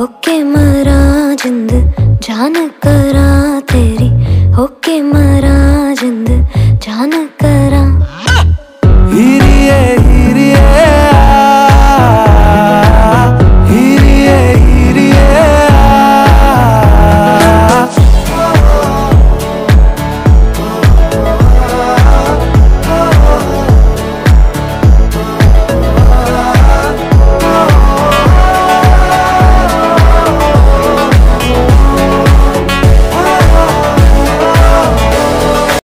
Okay मरा जिंद जान करा तेरी। होके मरा जिंद जान करा। हीरिए